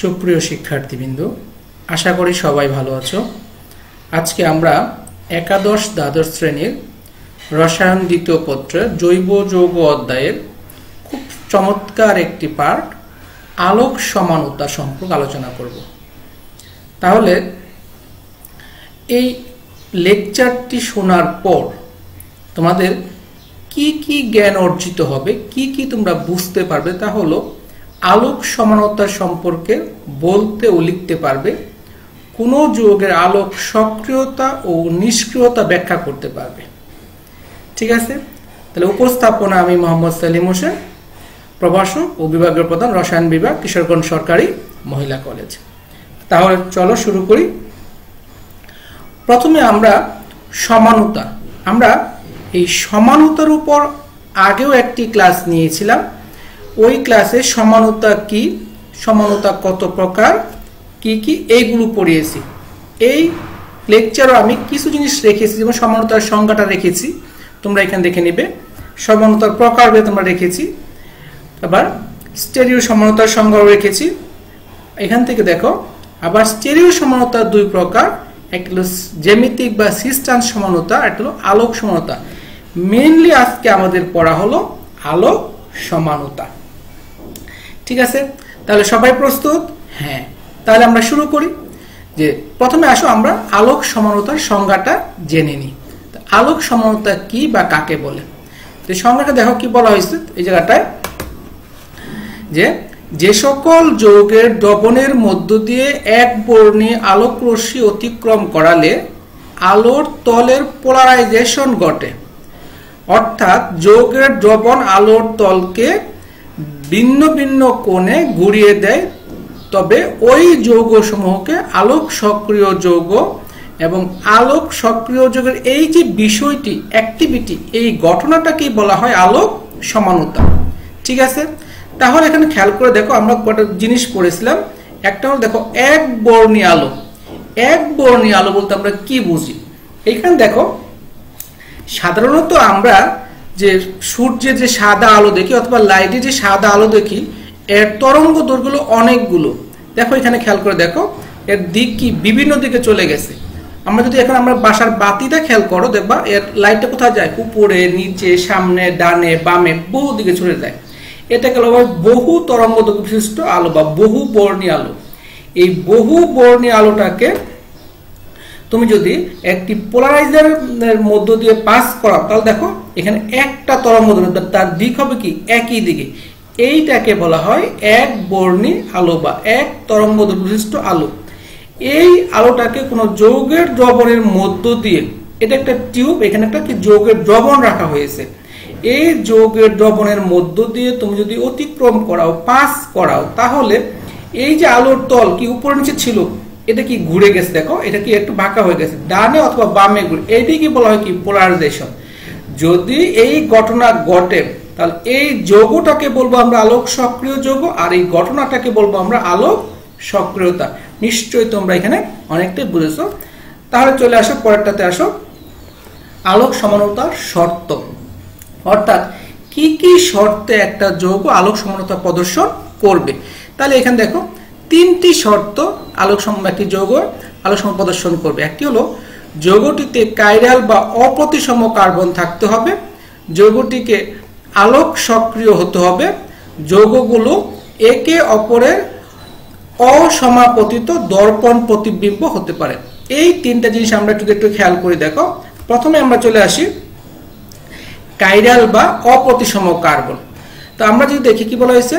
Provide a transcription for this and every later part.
সুপ্রিয় শিক্ষার্থীবৃন্দ, আশা করি সবাই ভালো আছো। আজকে আমরা একাদশ দ্বাদশ শ্রেণির রসায়ন দ্বিতীয় পত্রে জৈব যৌগ অধ্যায়ের খুব চমৎকার একটি পার্ট, আলোক সমানতা সম্পর্কে আলোচনা করব। তাহলে, এই লেকচারটি শোনার পর তোমাদের কি কি জ্ঞান অর্জিত হবে, কি কি তোমরা বুঝতে পারবে তা হলো আলোক সমানতা সম্পর্কে বলতে ও লিখতে পারবে, কোনো যৌগের আলোক সক্রিয়তা ও নিষ্ক্রিয়তা ব্যাখ্যা করতে পারবে। ঠিক আছে? তাহলে উপস্থাপনা আমি মোহাম্মদ সালিম হোসেন, প্রভাষক ও বিভাগীয় প্রধান রসায়ন বিভাগ, কিশোরগঞ্জ সরকারি মহিলা কলেজ। তাহলে চলো শুরু করি। প্রথমে আমরা সমানতা। আমরা এই সমানতার উপর আগেও একটি ক্লাস নিয়েছিলাম ওই ক্লাসে সমানতা কি? সমানতা কত প্রকার? কি কি? এইগুলো পড়িয়েছি। এই লেকচারও আমি কিছু জিনিস রেখেছি, যেমন সমানতার সংজ্ঞাটা রেখেছি, তোমরা এখানে দেখে নিবে। সমানতার প্রকার তোমরা রেখেছি। আবার স্টেরিও সমানতার সংজ্ঞাও রেখেছি। এখান থেকে দেখো, আবার স্টেরিও সমানতার দুই প্রকার একটা হলো জ্যামিতিক বা সিস্টান সমানতা একটা হলো আলোক সমানতা। মেনলি আজকে আমাদের পড়া হলো আলোক সমানতা। ঠিক আছে? তাহলে সবাই প্রস্তুত? হ্যাঁ। তাহলে আমরা শুরু করি যে প্রথমে আসো আমরা আলোক সমানতার সংজ্ঞাটা জেনে নিই। আলোক সমানতা কি বা কাকে বলে? তো সংজ্ঞাটা দেখো কি বলা হয়েছে এই জায়গাটায়? যে যে সকল যৌগের দ্রবণের মধ্য দিয়ে এক বর্ণী আলোক রশ্মি অতিক্রম করালে আলোর তলের পোলারাইজেশন ঘটে। অর্থাৎ যৌগের দ্রবণ আলোর তলকে ভিন্ন ভিন্ন কোণে ঘুরিয়ে দেয়। তবে ওই যৌগ সমূহকে আলোক সক্রিয় যৌগ এবং আলোক সক্রিয় যৌগের এই যে বিষয়টি অ্যাক্টিভিটি এই ঘটনাটাকেই বলা হয় আলোক সমানতা। ঠিক আছে? তাহলে এখানে খেয়াল করে দেখো, আমরা কটা জিনিস পড়েছিলাম। একটা হলো দেখো, এক বর্ণী আলো। এক বর্ণী আলো বলতে আমরা কি বুঝি? এখানে দেখো, সাধারণত আমরা যে সূর্যের যে সাদা আলো দেখি অথবা লাইটে যে সাদা আলো দেখি, এর তরঙ্গ দৈর্ঘ্য অনেকগুলো। দেখো এখানে খেয়াল করে দেখো, এর দিক কি বিভিন্ন দিকে চলে গেছে। আমরা যদি এখন আমরা বাসার বাতিটা খেয়াল করো, দেখবা এর লাইটটা কোথায় যায়? উপরে, নিচে, সামনে, ডানে, বামে, বহু দিকে চলে যায়। এটা গেল বহু তরঙ্গ বিশিষ্ট আলো বা বহু বর্ণী আলো। এই বহু বর্ণী আলোটাকে তুমি যদি একটি পোলারাইজারের মধ্য দিয়ে পাস করাও, তাহলে দেখো, এখানে একটা তরঙ্গ তার দিক হবে কি? একই দিকে। এইটাকে বলা হয় এক বর্ণী আলো বা এক তরঙ্গ বিশিষ্ট আলো। এই আলোটাকে কোনো যৌগের দ্রবণের মধ্য দিয়ে, এটা একটা টিউব, এখানে একটা কি? যৌগের দ্রবণ রাখা হয়েছে। এই যৌগের দ্রবণের মধ্য দিয়ে তুমি যদি অতিক্রম করাও পাস করাও, তাহলে এই যে আলোর তল কি উপর নিচে ছিল? এটা কি ঘুরে গেছে দেখো, এটা কি একটু বাঁকা হয়ে গেছে, ডানে অথবা বামে ঘুরে এইটাই কি বলা হয় কি পোলারাইজেশন যদি এই ঘটনা ঘটে, তাহলে এই যৌগটাকে বলব আমরা আলোক সক্রিয় যৌগ, আর এই ঘটনাটাকে বলব আমরা আলোক সক্রিয়তা। নিশ্চয়ই তোমরা এখানে অনেকটাই বুঝেছ। তাহলে চলে আসো, পরেরটাতে আসো। আলোক সমানতার শর্ত। অর্থাৎ কি কি শর্তে একটা যৌগ আলোক সমানতা প্রদর্শন করবে? তাহলে এখানে দেখো তিনটি শর্ত আলোক একটি যৌগ, আলোক সম প্রদর্শন করবে। একটি হলো, যৌগটিতে কাইরাল বা অপ্রতিসম কার্বন থাকতে হবে, যৌগটিকে আলোক সক্রিয় হতে হবে, যৌগগুলো একে অপরের অসমাপতিত দর্পণ প্রতিবিম্ব হতে পারে। এই তিনটা জিনিস আমরা একটু একটু খেয়াল করে দেখো। প্রথমে আমরা চলে আসি কাইরাল বা অপ্রতিসম কার্বন তো আমরা যদি দেখি কি বলা হয়েছে?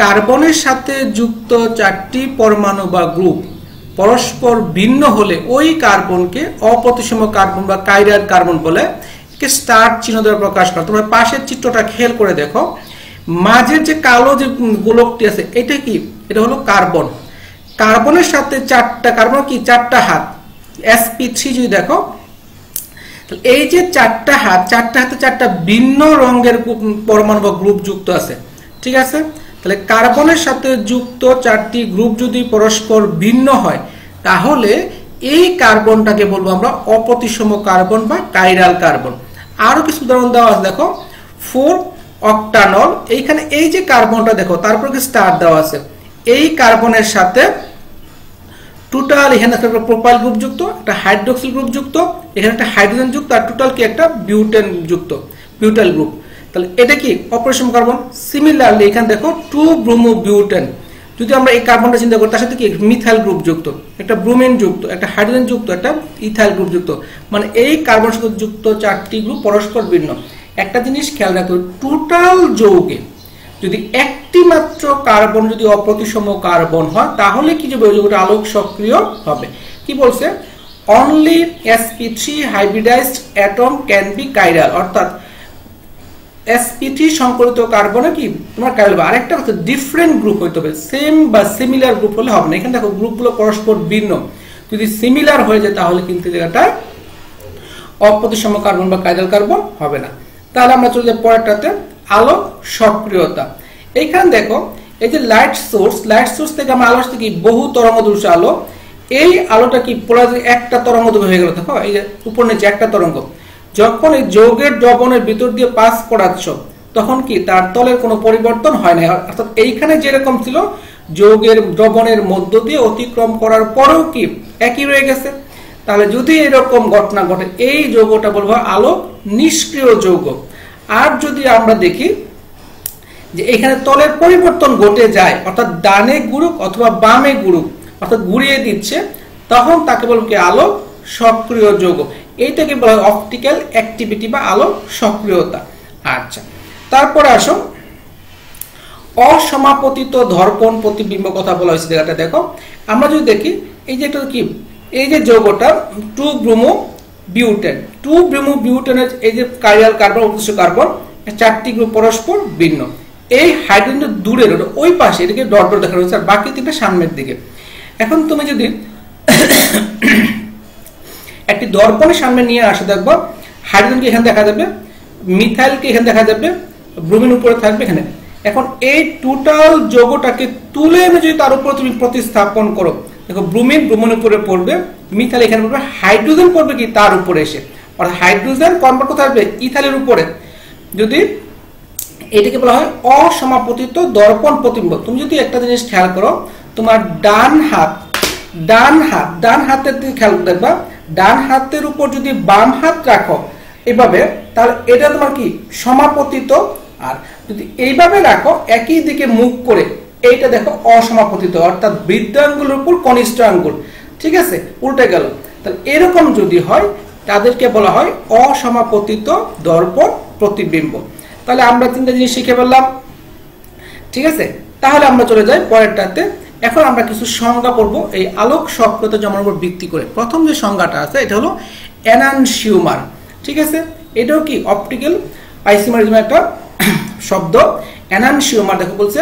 কার্বনের সাথে যুক্ত চারটি পরমাণু বা গ্রুপ পরস্পর ভিন্ন হলে ওই কার্বনকে অপ্রতিসম কার্বন বা কাইরাল কার্বন বলে, একে স্টার চিহ্ন দ্বারা প্রকাশ করা। তোমরা পাশের চিত্রটা খেয়াল করে দেখো। মাঝের যে কালো যে গোলকটি আছে, এটা কি? এটা হলো কার্বন। কার্বনের সাথে চারটা, কার্বন কি? চারটা হাত। এসপি থ্রি যদি দেখো এই যে চারটা হাত, চারটা হাতে চারটা ভিন্ন রঙের পরমাণু বা গ্রুপ যুক্ত আছে, ঠিক আছে? তাহলে কার্বনের সাথে যুক্ত চারটি গ্রুপ যদি পরস্পর ভিন্ন হয়, তাহলে এই কার্বনটাকে বলব আমরা অপ্রতিসম কার্বন বা কাইরাল কার্বন। আরও কিছু উদাহরণ দেওয়া আছে, দেখো। ফোর অক্টানল এইখানে এই যে কার্বনটা দেখো তারপর কি স্টার দেওয়া আছে। এই কার্বনের সাথে টোটাল এখানে একটা প্রোপাইল গ্রুপ যুক্ত, একটা হাইড্রোক্সিল গ্রুপ যুক্ত, এখানে একটা হাইড্রোজেন যুক্ত, আর টোটাল কি একটা বিউটেন যুক্ত বিউটাইল গ্রুপ তাহলে এটা কি? অপারেশন কার্বন সিমিলারলি এখানে দেখো টু ব্রোমো বিউটেন যদি আমরা এই কার্বনটা চিন্তা করি, তার সাথে কি? মিথাইল গ্রুপ যুক্ত। একটা ব্রোমিন যুক্ত, একটা হাইড্রোজেন যুক্ত, একটা ইথাইল গ্রুপ যুক্ত। মানে এই কার্বন সাথে যুক্ত চারটি গ্রুপ পরস্পর ভিন্ন। একটা জিনিস খেয়াল রাখতে টোটাল যৌগে যদি একটি মাত্র কার্বন যদি অপ্রতিসম কার্বন হয়, তাহলে কি যে যৌগটা আলোক সক্রিয় হবে। কি বলছে? Only sp3 hybridized atom can be chiral অর্থাৎ sp3 সংকলিত কার্বনে কি? তোমার হবে আরেকটা গ্রুপ হইতে হবে সেম বা সিমিলার গ্রুপ হলে হবে না। এখানে দেখো গ্রুপগুলো পরস্পর ভিন্ন। যদি সিমিলার হয়ে যায়, তাহলে কিন্তু জায়গাটা অপ্রতিসম কার্বন বা কাইরাল কার্বন হবে না। তাহলে আমরা চলে যাই পরেরটাতে, আলো সক্রিয়তা। এইখানে দেখো, এই যে লাইট সোর্স লাইট সোর্স থেকে আমরা আলো আসতে কি? বহু তরঙ্গ দূরত্ব আলো। এই আলোটা কি পোলার একটা তরঙ্গ হয়ে গেল, দেখো, এই যে উপর নিচে একটা তরঙ্গ। যখন এই যৌগের দ্রবণের ভিতর দিয়ে পাস করাচ্ছ, তখন কি তার তলের কোনো পরিবর্তন হয় না? অর্থাৎ এইখানে যেরকম ছিল, যৌগের দ্রবণের মধ্য দিয়ে অতিক্রম করার পরেও কি একই রয়ে গেছে? তাহলে যদি এরকম ঘটনা ঘটে, এই যৌগটা বলব আলো নিষ্ক্রিয় যৌগ। আর যদি আমরা দেখি যে এখানে তলের পরিবর্তন ঘটে যায়, অর্থাৎ ডানে গুরুক অথবা বামে গুরুক অর্থাৎ ঘুরিয়ে দিচ্ছে, তখন তাকে বলব কি আলো সক্রিয় যৌগ। এইটাকে বলা হয় অপটিক্যাল অ্যাক্টিভিটি বা আলো সক্রিয়তা? আচ্ছা তারপরে আসো। অসমাপতিত ধর্পণ প্রতিবিম্ব কথা বলা হয়েছে জায়গাটা, দেখো। আমরা যদি দেখি, এই যে এটা কি? এই যে যৌগটা two bromo butane two bromo বিউটেনের এই যে কারিয়াল কার্বন উদ্দেশ্য কার্বন চারটি গ্রুপ পরস্পর ভিন্ন। এই হাইড্রোজেনটা দূরের ওই পাশে এটাকে ডট ডট দেখানো হয়েছে, আর বাকি তিনটা সামনের দিকে। এখন তুমি যদি একটি দর্পণের সামনে নিয়ে আসে দেখব। হাইড্রোজেনকে এখানে দেখা যাবে, মিথাইলকে এখানে দেখা যাবে, ব্রোমিন উপরে থাকবে এখানে। এখন এই টোটাল যোগটাকে তুলে এনে যদি তার উপরে তুমি প্রতিস্থাপন করো, দেখো ব্রোমিন ব্রোমিন উপরে পড়বে, মিথাইল এখানে পড়বে, হাইড্রোজেন পড়বে কি তার উপরে এসে। অর্থাৎ হাইড্রোজেন কনভার্ট করতে থাকবে ইথাইলের উপরে। যদি এটাকে বলা হয় অসমাপতিত দর্পণ প্রতিম্ব তুমি যদি একটা জিনিস খেয়াল করো, তোমার ডান হাত ডান হাত, ডান হাতের দিকে খেয়াল দেখবা ডান হাতের উপর যদি বাম হাত রাখো এভাবে, তাহলে এটা তোমার কি? সমাপতিত। আর যদি এইভাবে রাখো, একই দিকে মুখ করে, এইটা দেখো অসমাপতিত, অর্থাৎ বৃদ্ধাঙ্গুলের উপর কনিষ্ঠ আঙ্গুল। ঠিক আছে? উল্টে গেল। তাহলে এরকম যদি হয়, তাদেরকে বলা হয় অসমাপতিত দর্পণ প্রতিবিম্ব। তাহলে আমরা তিনটা জিনিস শিখে ফেললাম। ঠিক আছে? তাহলে আমরা চলে যাই পরেরটাতে। এখন আমরা কিছু সংজ্ঞা পড়ব। এই আলোক সক্রিয়তা জমার উপর ভিত্তি করে। প্রথম যে সংজ্ঞাটা আছে, এটা হলো অ্যানানসিউমার ঠিক আছে? এটাও কি অপটিক্যাল? আইসিমারিজম একটা শব্দ। অ্যানানসিউমার দেখো বলছে,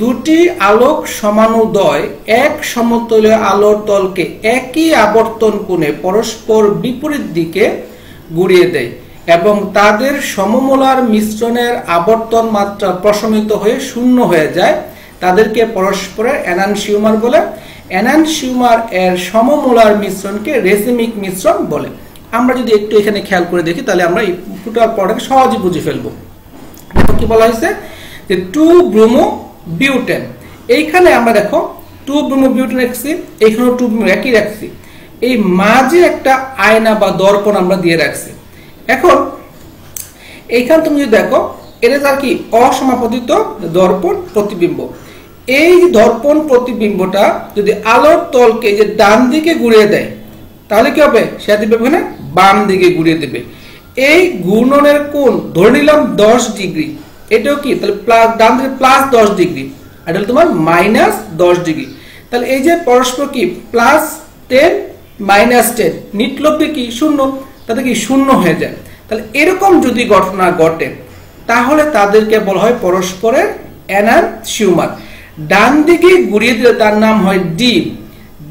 দুটি আলোক সমানুদয় এক সমতলে আলোর তলকে একই আবর্তন কোণে পরস্পর বিপরীত দিকে ঘুরিয়ে দেয় এবং তাদের সমমূলার মিশ্রণের আবর্তন মাত্রা প্রশমিত হয়ে শূন্য হয়ে যায়। তাদেরকে পরস্পরের অ্যানানসিউমার বলে অ্যানানসিউমার এর সমমোলার মিশ্রণকে রেসিমিক মিশ্রণ বলে। আমরা যদি একটু এখানে খেয়াল করে দেখি, তাহলে আমরা এই পড়াটাকে সহজে বুঝে ফেলব। কি বলা হয়েছে? যে টু ব্রোমো বিউটেন। এইখানে আমরা দেখো, টু ব্রোমো বিউটেন রাখছি, এইখানেও টু একই রাখছি। এই মাঝে একটা আয়না বা দর্পণ আমরা দিয়ে রাখছি। এখন, এইখানে তুমি যদি দেখো এটা তার কি অসমাপতিত দর্পণ, প্রতিবিম্ব। এই দর্পণ প্রতিবিম্বটা যদি আলোর তলকে যে ডান দিকে ঘুরিয়ে দেয়, তাহলে কি হবে? সে দিবে বাম দিকে ঘুরিয়ে দেবে। এই ঘূর্ণনের কোণ ধরে নিলাম দশ ডিগ্রি। এটাও কি? তাহলে প্লাস ডান দিকে প্লাস দশ ডিগ্রি। আর এটা তোমার মাইনাস দশ ডিগ্রি। তাহলে এই যে পরস্পর কি? প্লাস টেন মাইনাস টেন নিটলব্ধি কি? শূন্য। তাতে কি? শূন্য হয়ে যায়। তাহলে এরকম যদি ঘটনা ঘটে, তাহলে তাদেরকে বলা হয় পরস্পরের অ্যানানসিউমার ডান দিকে ঘুরিয়ে দিলে তার নাম হয় ডি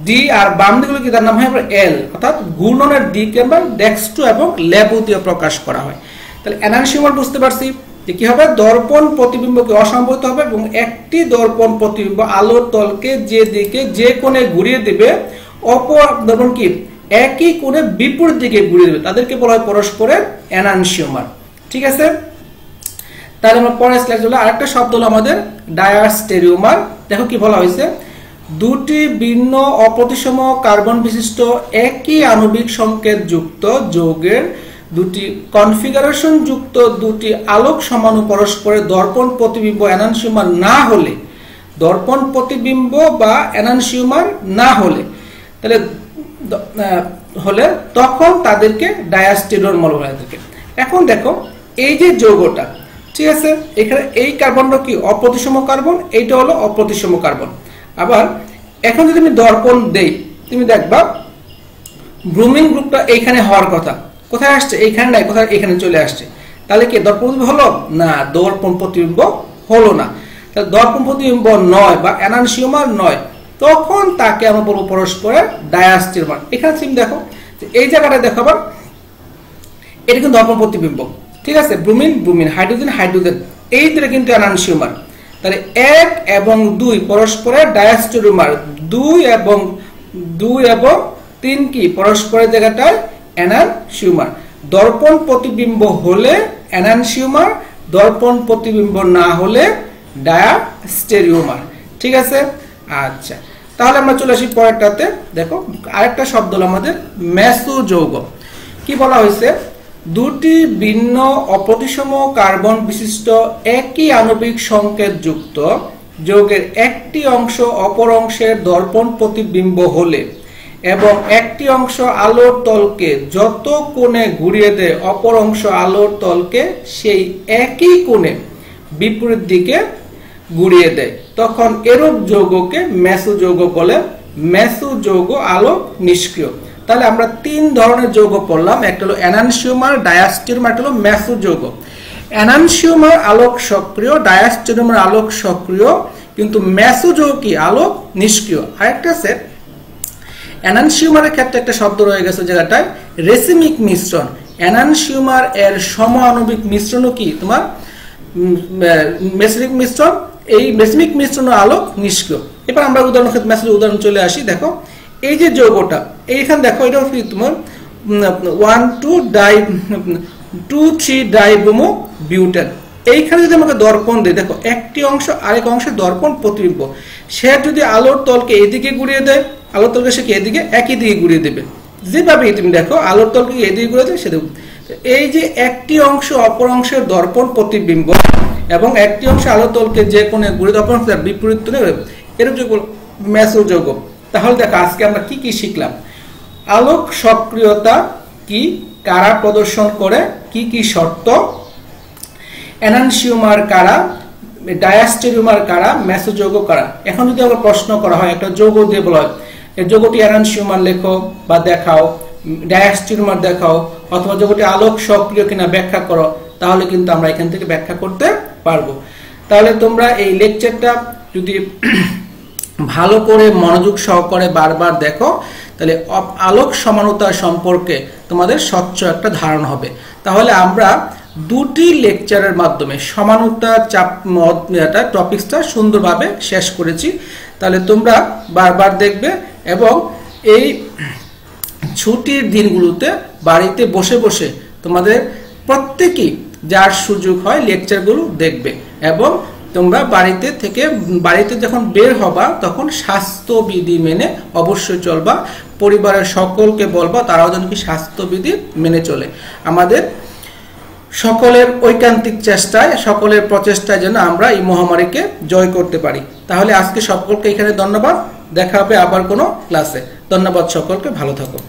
ডি আর বাম দিকে কি তার নাম হয় এল অর্থাৎ ঘূর্ণনের দিকে আমরা ডেক্সটু এবং ল্যাবু দিয়ে প্রকাশ করা হয়। তাহলে অ্যানানসিউমার বুঝতে পারছি যে কি হবে? দর্পণ প্রতিবিম্বকে অসম্ভবত হবে এবং একটি দর্পণ প্রতিবিম্ব আলোর তলকে যে দিকে, যে কোণে ঘুরিয়ে দিবে, অপর দর্পণ কি? একই কোণে বিপরীত দিকে ঘুরিয়ে দেবে। তাদেরকে বলা হয় পরস্পরের অ্যানানসিউমার ঠিক আছে? তাহলে আমরা পরের স্লাইড হলো আরেকটা শব্দ হলো আমাদের ডায়াস্টেরিওমার দেখো কি বলা হয়েছে। দুটি ভিন্ন অপ্রতিসম কার্বন বিশিষ্ট একই আণবিক সংকেত যুক্ত যৌগের দুটি কনফিগারেশন যুক্ত দুটি আলোক সমাণু পরস্পরের দর্পণ প্রতিবিম্ব এনানসিউমার না হলে, দর্পণ প্রতিবিম্ব বা এনানসিউমার না হলে, তাহলে হলে তখন তাদেরকে ডায়াস্টেরোর মল বলা থাকে এখন দেখো, এই যে যৌগটা ঠিক আছে? এখানে এই কার্বনটা কি? অপ্রতিসম কার্বন এইটা হলো অপ্রতিসম কার্বন আবার, এখন যদি আমি দর্পণ দেই, তুমি দেখবা ব্রুমিন গ্রুপটা এইখানে হওয়ার কথা। কোথায় আসছে? এইখানে নাই, কোথায়? এখানে চলে আসছে। তাহলে কি দর্পণ হলো? না, দর্পণ প্রতিবিম্ব হলো না। তাহলে দর্পণ প্রতিবিম্ব নয় বা অ্যানানসিওমার নয়, তখন তাকে আমরা বলব পরস্পরের ডায়াস্টিরমার এখানে তুমি দেখো এই জায়গাটা দেখো আবার এটা কিন্তু দর্পণ প্রতিবিম্ব। ঠিক আছে, ব্রুমিন ব্রুমিন, হাইড্রোজেন হাইড্রোজেন, এই দুটো কিন্তু অ্যানানসিওমার তাহলে এক এবং দুই পরস্পরের ডায়াস্টোরোমার দুই এবং দুই এবং তিন কি? পরস্পরের জায়গাটায় অ্যানানসিওমার দর্পণ প্রতিবিম্ব হলে অ্যানানসিওমার দর্পণ প্রতিবিম্ব না হলে ডায়াস্টেরিওমার ঠিক আছে? আচ্ছা তাহলে আমরা চলে আসি পরেরটাতে। দেখো, আরেকটা শব্দ হলো আমাদের মেসো যৌগ কি বলা হয়েছে? দুটি ভিন্ন অপ্রতিসম কার্বন বিশিষ্ট একই আণবিক সংকেত যুক্ত। যৌগের একটি অংশ অপর অংশের দর্পণ প্রতিবিম্ব হলে এবং একটি অংশ আলোর তলকে যত কোণে ঘুরিয়ে দেয়, অপর অংশ আলোর তলকে সেই একই কোণে বিপরীত দিকে ঘুরিয়ে দেয়। তখন এরূপ যৌগকে মেসু যৌগ বলে। মেসু যৌগ আলো নিষ্ক্রিয়। তাহলে আমরা তিন ধরনের যৌগ পড়লাম। একটা হলো অ্যানানসিওমার, ডায়াস্টিরমার, একটা হলো মেসু যৌগ অ্যানানসিওমার আলোক সক্রিয়, ডায়াস্টিরমার আলোক সক্রিয়, কিন্তু মেসু যৌগ কি? আলোক নিষ্ক্রিয়। আরেকটা আছে অ্যানানসিউমারের ক্ষেত্রে একটা শব্দ রয়ে গেছে জায়গাটায় রেসিমিক মিশ্রণ। অ্যানানসিউমার এর সম আণবিক মিশ্রণও কি? তোমার মেসিমিক মিশ্রণ। এই মেসিমিক মিশ্রণ আলোক নিষ্ক্রিয়। এবার আমরা উদাহরণ ক্ষেত্রে মেসেজ উদাহরণ চলে আসি। দেখো এই যে যৌগটা, এইখানে দেখো এটা হচ্ছে তোমার? One two di two three dibromo butane এইখানে যদি আমাকে দর্পণ দেয়, দেখো, একটি অংশ, আরেক অংশের দর্পণ প্রতিবিম্ব। সে যদি আলোর তলকে এদিকে ঘুরিয়ে দেয়, আলোর তলকে সে এদিকে? একই দিকে ঘুরিয়ে দেবে। যেভাবে তুমি দেখো, আলোর তলকে এদিকে ঘুরিয়ে দেয় সেদিকে এই যে একটি অংশ, অপর অংশের দর্পণ প্রতিবিম্ব এবং একটি অংশ আলোর তলকে যে কোনো ঘুরিয়ে দর্পণ বিপরীত তুলে এরকম যোগ মেসো যোগ। তাহলে দেখো, আজকে আমরা কি কি শিখলাম? আলোক সক্রিয়তা কি, কারা প্রদর্শন করে, কি কি শর্ত এনানসিউমার কারা ডায়াস্টেরিউমার কারা মেসোযোগ কারা। এখন যদি আবার প্রশ্ন করা হয়, একটা যৌগ দিয়ে বলা হয় যৌগটি এনানসিউমার লেখো বা দেখাও ডায়াস্টেরিউমার দেখাও, অথবা যৌগটি আলোক সক্রিয় কিনা ব্যাখ্যা করো, তাহলে কিন্তু আমরা এখান থেকে ব্যাখ্যা করতে পারব। তাহলে তোমরা এই লেকচারটা যদি ভালো করে মনোযোগ সহকারে বারবার দেখো, তাহলে আলোক সমানতা সম্পর্কে তোমাদের স্বচ্ছ একটা ধারণা হবে। তাহলে আমরা দুটি লেকচারের মাধ্যমে সমানতা চাপ টপিক্সটা সুন্দরভাবে শেষ করেছি। তাহলে তোমরা বারবার দেখবে এবং এই ছুটির দিনগুলোতে বাড়িতে বসে বসে তোমাদের প্রত্যেকেই যার সুযোগ হয় লেকচারগুলো দেখবে এবং তোমরা বাড়িতে থেকে, বাড়িতে যখন বের হবা, তখন স্বাস্থ্যবিধি মেনে অবশ্যই চলবা। পরিবারের সকলকে বলবা, তারাও যেন কি স্বাস্থ্যবিধি মেনে চলে। আমাদের সকলের ঐকান্তিক চেষ্টায়, সকলের প্রচেষ্টায় যেন আমরা এই মহামারীকে জয় করতে পারি। তাহলে আজকে সকলকে এখানে ধন্যবাদ। দেখা হবে আবার কোনো ক্লাসে। ধন্যবাদ সকলকে, ভালো থাকো।